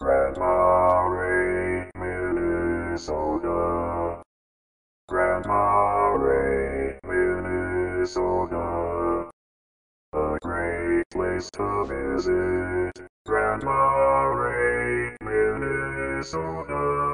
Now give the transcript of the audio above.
Grandma Marais, Minnesota. Grandma Marais, Minnesota. A great place to visit. Grandma Marais, Minnesota.